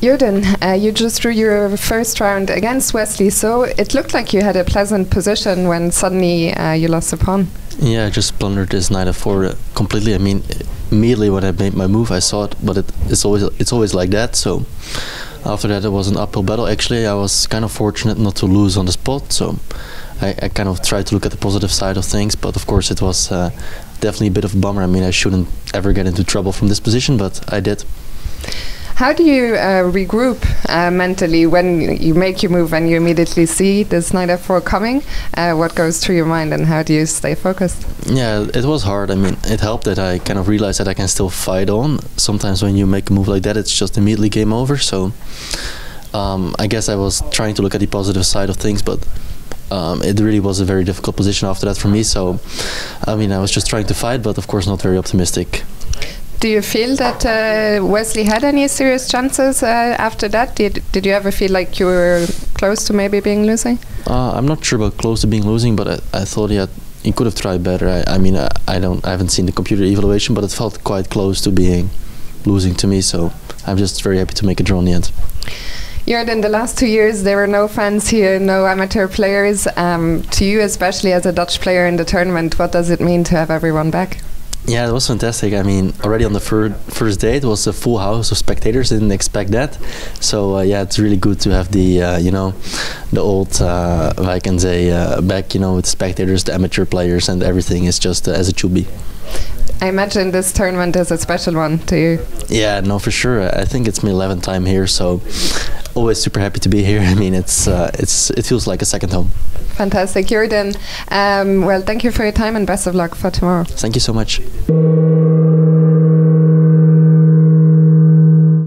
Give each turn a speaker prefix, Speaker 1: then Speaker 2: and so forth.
Speaker 1: Jorden, uh, you just drew your first round against Wesley So it looked like you had a pleasant position when suddenly uh, you lost the pawn.
Speaker 2: Yeah, I just blundered this knight f4 completely. I mean, immediately when I made my move, I saw it, but it, it's always it's always like that. So after that, it was an uphill battle. Actually, I was kind of fortunate not to lose on the spot, so I, I kind of tried to look at the positive side of things. But of course, it was uh, definitely a bit of a bummer. I mean, I shouldn't ever get into trouble from this position, but I did.
Speaker 1: How do you uh, regroup uh, mentally when you make your move and you immediately see this knight f4 coming? Uh, what goes through your mind and how do you stay focused?
Speaker 2: Yeah, it was hard. I mean, it helped that I kind of realized that I can still fight on. Sometimes when you make a move like that, it's just immediately game over. So um, I guess I was trying to look at the positive side of things, but um, it really was a very difficult position after that for me. So, I mean, I was just trying to fight, but of course not very optimistic.
Speaker 1: Do you feel that uh, Wesley had any serious chances uh, after that? Did Did you ever feel like you were close to maybe being losing?
Speaker 2: Uh, I'm not sure about close to being losing, but I, I thought he had he could have tried better. I, I mean, I, I, don't I haven't seen the computer evaluation, but it felt quite close to being losing to me. So I'm just very happy to make a draw in the end.
Speaker 1: Jorden, in the last two years, there were no fans here, no amateur players. Um, to you, especially as a Dutch player in the tournament, what does it mean to have everyone back?
Speaker 2: Yeah, it was fantastic. I mean, already on the fir first day, it was a full house of spectators. Didn't expect that. So uh, yeah, it's really good to have the uh, you know the old uh, I can say uh, back. You know, with spectators, the amateur players, and everything is just uh, as it should be.
Speaker 1: I imagine this tournament is a special one to you.
Speaker 2: Yeah, no, for sure. I think it's my 11th time here, so always super happy to be here. I mean, it's uh, it's it feels like a second home.
Speaker 1: Fantastic, Jorden. Um, well, thank you for your time and best of luck for tomorrow.
Speaker 2: Thank you so much.